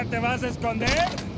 ¿Ahora te vas a esconder?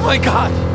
Oh my god!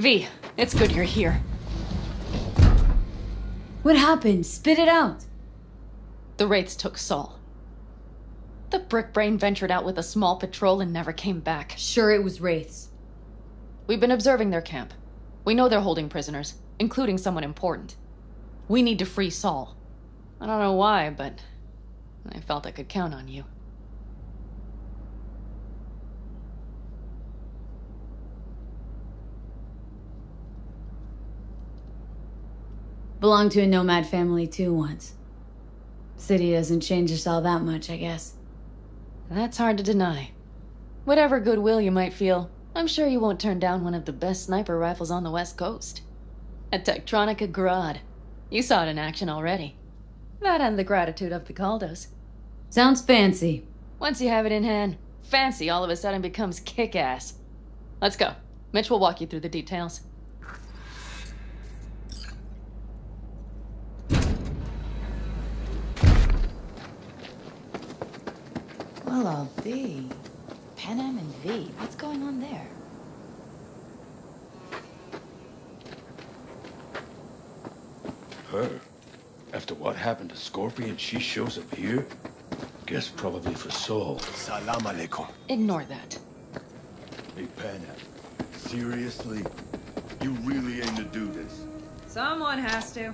V, it's good you're here. What happened? Spit it out. The Wraiths took Saul. The Brick Brain ventured out with a small patrol and never came back. Sure, it was Wraiths. We've been observing their camp. We know they're holding prisoners, including someone important. We need to free Saul. I don't know why, but I felt I could count on you. Belonged to a nomad family too once. City doesn't change us all that much, I guess. That's hard to deny. Whatever goodwill you might feel, I'm sure you won't turn down one of the best sniper rifles on the West Coast. A Techtronika Grad. You saw it in action already. That and the gratitude of the Caldos. Sounds fancy. Once you have it in hand, fancy all of a sudden becomes kick ass. Let's go. Mitch will walk you through the details. Well, I'll be. Panam and V. What's going on there? Her? After what happened to Scorpion, she shows up here? Guess probably for Saul. Salam alaikum. Ignore that. Hey, Panam. Seriously? You really aim to do this? Someone has to.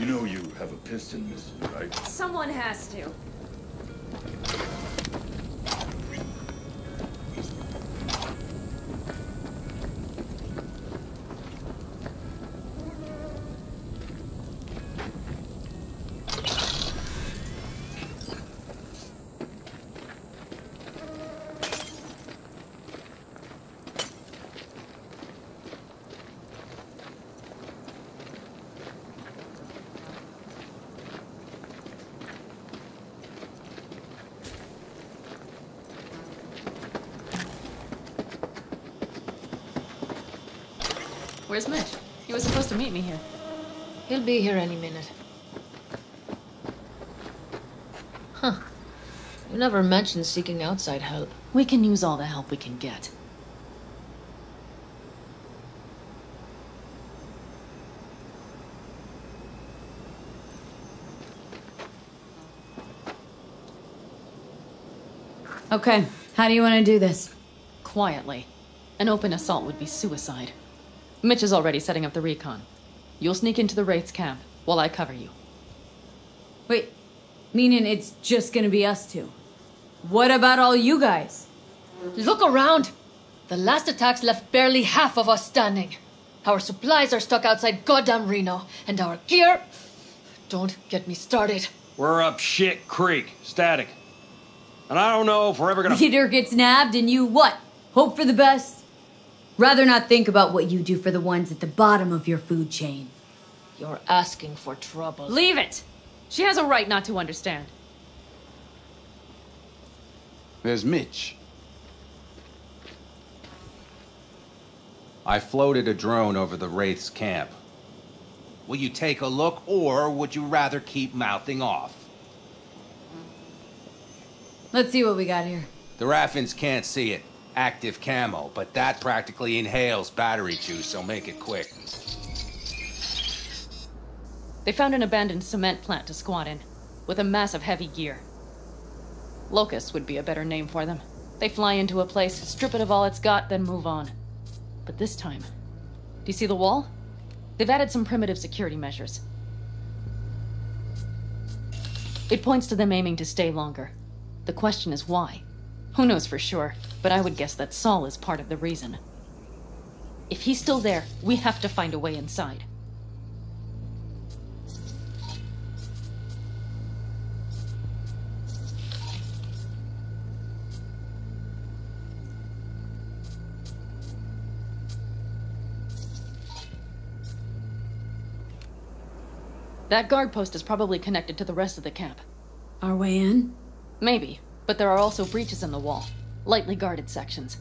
You know you have a piston missile, right? Someone has to. Where's Mitch? He was supposed to meet me here. He'll be here any minute. Huh. You never mentioned seeking outside help. We can use all the help we can get. Okay, how do you want to do this? Quietly. An open assault would be suicide. Mitch is already setting up the recon. You'll sneak into the Wraith's camp while I cover you. Wait, meaning it's just gonna be us two? What about all you guys? Look around! The last attacks left barely half of us standing. Our supplies are stuck outside goddamn Reno, and our gear. Don't get me started. We're up shit creek. Static. And I don't know if we're ever gonna. Leader gets nabbed and you what? Hope for the best? Rather not think about what you do for the ones at the bottom of your food chain. You're asking for trouble. Leave it! She has a right not to understand. There's Mitch. I floated a drone over the Wraith's camp. Will you take a look, or would you rather keep mouthing off? Let's see what we got here. The Raffins can't see it. Active camo, but that practically inhales battery juice, so make it quick. They found an abandoned cement plant to squat in, with a massive heavy gear. Locusts would be a better name for them. They fly into a place, strip it of all it's got, then move on. But this time, do you see the wall? They've added some primitive security measures. It points to them aiming to stay longer. The question is why? Who knows for sure, but I would guess that Saul is part of the reason. If he's still there, we have to find a way inside. That guard post is probably connected to the rest of the camp. Our way in? Maybe, but there are also breaches in the wall. Lightly guarded sections.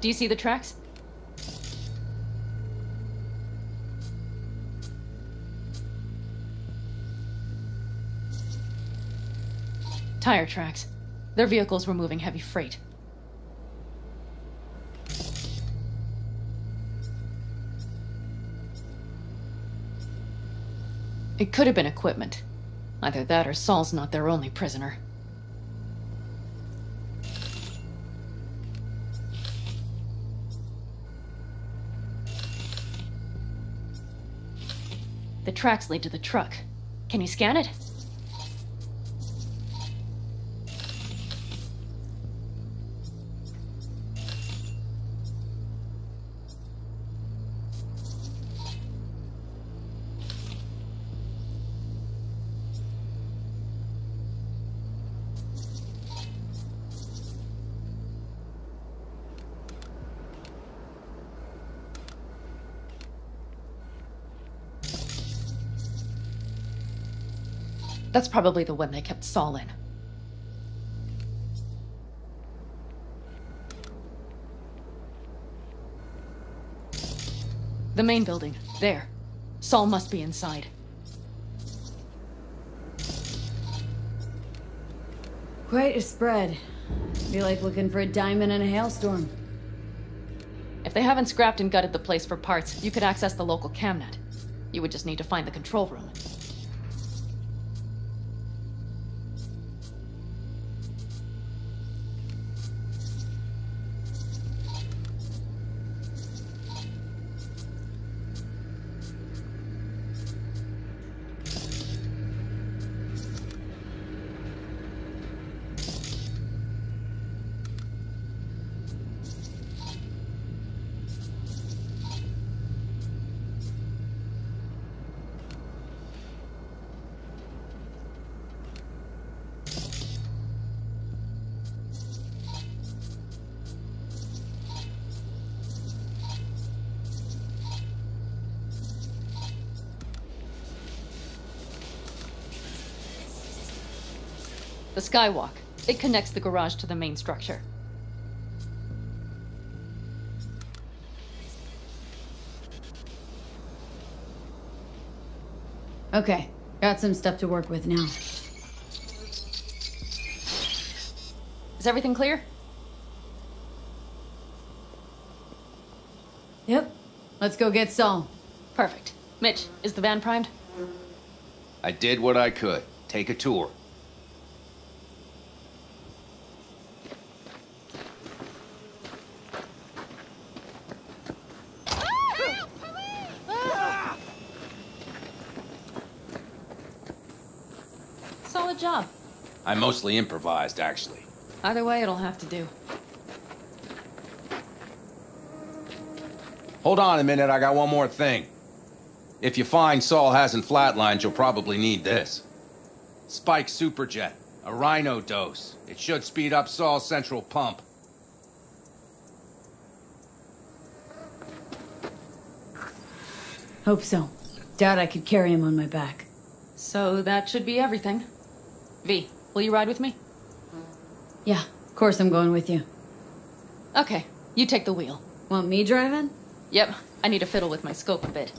Do you see the tracks? Tire tracks. Their vehicles were moving heavy freight. It could have been equipment. Either that or Saul's not their only prisoner. The tracks lead to the truck. Can you scan it? That's probably the one they kept Saul in. The main building. There. Saul must be inside. Quite a spread. Be like looking for a diamond in a hailstorm. If they haven't scrapped and gutted the place for parts, you could access the local camnet. You would just need to find the control room. The skywalk. It connects the garage to the main structure. Okay, got some stuff to work with now. Is everything clear? Yep. Let's go get Saul. Perfect. Mitch, is the van primed? I did what I could. Take a tour. mostly improvised, actually. Either way, it'll have to do. Hold on a minute, I got one more thing. If you find Saul hasn't flatlined, you'll probably need this. Spike Superjet, a Rhino dose. It should speed up Saul's central pump. Hope so. Doubt I could carry him on my back. So that should be everything. V, will you ride with me? Yeah, of course I'm going with you. Okay, you take the wheel. Want me driving? Yep, I need to fiddle with my scope a bit.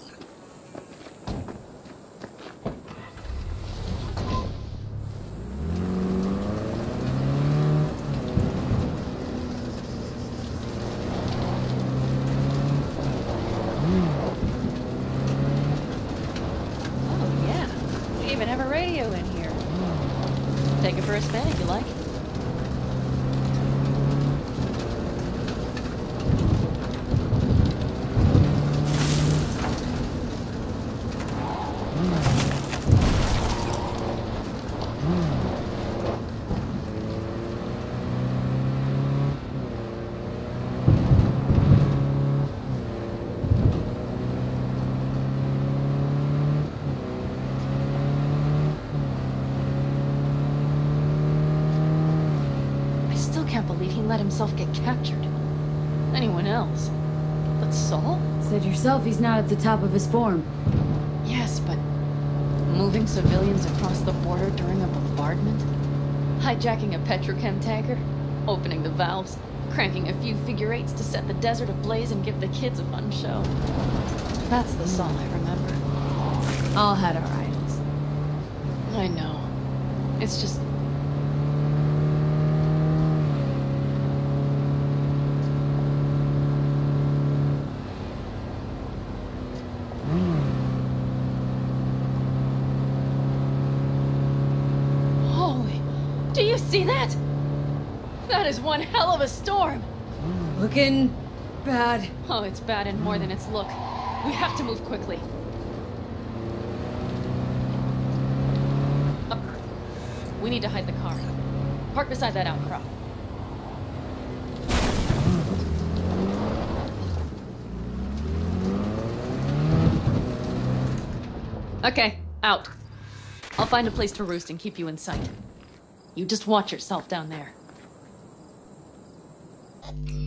Oh, yeah. We even have a radio in here. Take it for a spin if you like. I still can't believe he let himself get captured. Anyone else? But Saul? Said yourself he's not at the top of his form. Yes, but moving civilians across the border during a bombardment? Hijacking a petrochem tanker? Opening the valves? Cranking a few figure eights to set the desert ablaze and give the kids a fun show? That's the song I remember. All had our idols. I know. It's just. Holy. Do you see that? That is one hell of a storm. Looking bad. Oh, it's bad and more than its look. We have to move quickly. Up. We need to hide the car. Park beside that outcrop. Okay, out. I'll find a place to roost and keep you in sight. You just watch yourself down there. Thank you.